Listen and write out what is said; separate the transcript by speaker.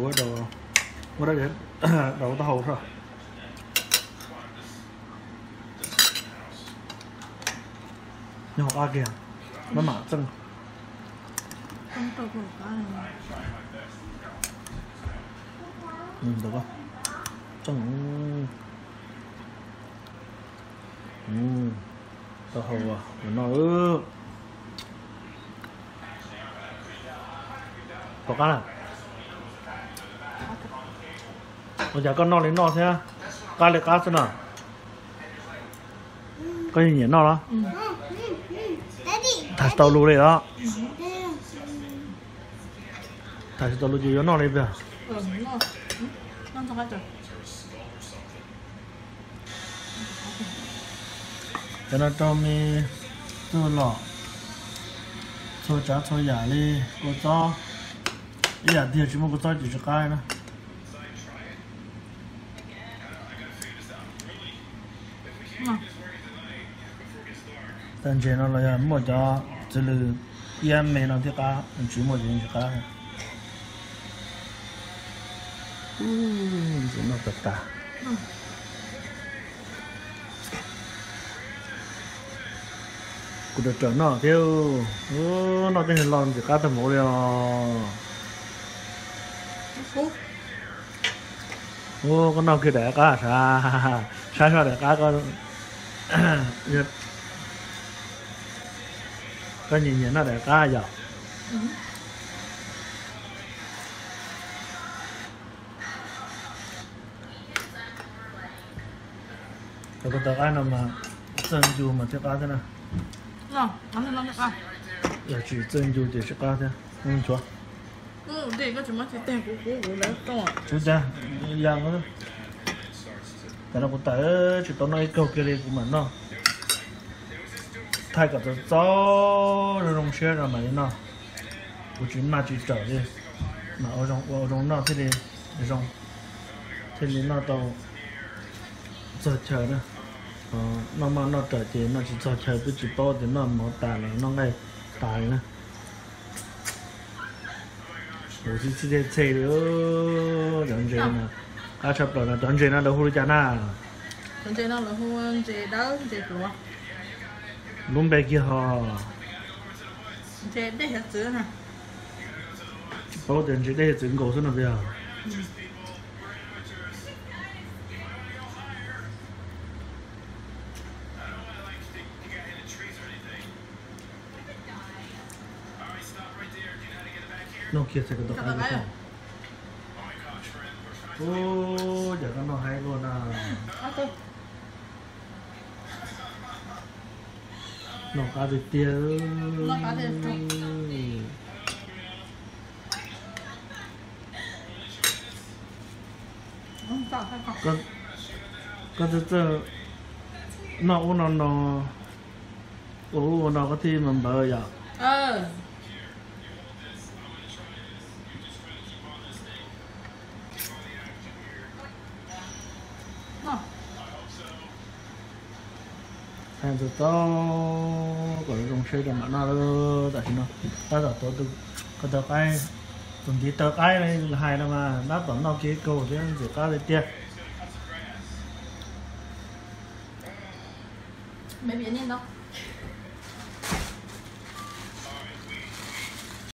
Speaker 1: của đồ của đó đến đậu hồ thôi. Nhỏ ba kìa nó mã chân.
Speaker 2: Không
Speaker 1: ừ được không? Chân. Ừ tàu hồ à nó ư. Có cá nào? 我家刚闹的闹噻，嘎里嘎子呢，跟你闹了。嗯嗯
Speaker 2: 嗯，
Speaker 3: 他
Speaker 1: 是到路里啊。他是
Speaker 3: 到
Speaker 1: 路就又闹了一遍。嗯，闹，嗯，
Speaker 2: 闹多久？在那找咪，
Speaker 1: 走了。做家做伢的，我早，伢的全部我早就去干了。Cho chỉ nó là mua cho chỉ là yên mày nó thì cả, mình mua gì cho cá chỉ nó tất cả cô được chọn nó theo ô nó cái hình lon chỉ cá tầm một rồi
Speaker 2: phú
Speaker 1: à. con nào kia đẻ cá sa sa sa đẻ cá con? Con nhìn nhìn nó đẻ cá giờ
Speaker 2: ừ.
Speaker 1: rồi con tao cái nào mà chân chu mà theo cá thế nào
Speaker 2: ngon nó thì nó cho cái
Speaker 1: giờ chỉ chân chu thì sẽ cá thế ừ chúa
Speaker 2: ừ thì cái chúng nó chỉ tiền của của của đấy không à
Speaker 1: chú cha yang đó แต่เราก็แต่chỉ tao nói câu kia đi của mình nó thay cả cho gió rồi đồng xe rồi mà nó của chúng mà chỉ trở đi mà ở trong ở trong nó thế đi ở trong thế thì nó tao giờ chờ đó ờ nó mà nó trở thì nó chỉ giờ chờ cứ chỉ to thì nó mở tài là nó ngay tài nữa ủa chỉ chỉ để chơi nữa chẳng chơi nữa à chụp rồi là chọn gì nó đâu hú chả na
Speaker 2: chọn gì nó là hú gì đó đâu của
Speaker 1: luôn bé kia họ
Speaker 2: gì đấy hết chữ nè
Speaker 1: bảo tiền gì đấy hết chữ cổ số nào bây giờ. No, kia sẽ có giờ nó hay luôn à.
Speaker 2: Ok
Speaker 1: nó cá được tiêu
Speaker 2: Nó cá được tiêu. không sao hay không
Speaker 1: con con từ từ. Nó nó nó u nó có thi mình bờ giờ
Speaker 2: ờ
Speaker 1: hàng từ to có dùng xe để mà nó tại nó ta là tôi từ có được ai, tuần tí tờ ai này là hai là mà. Nó tổn nó kia cầu chứ chỉ có để tiền
Speaker 2: mấy đâu?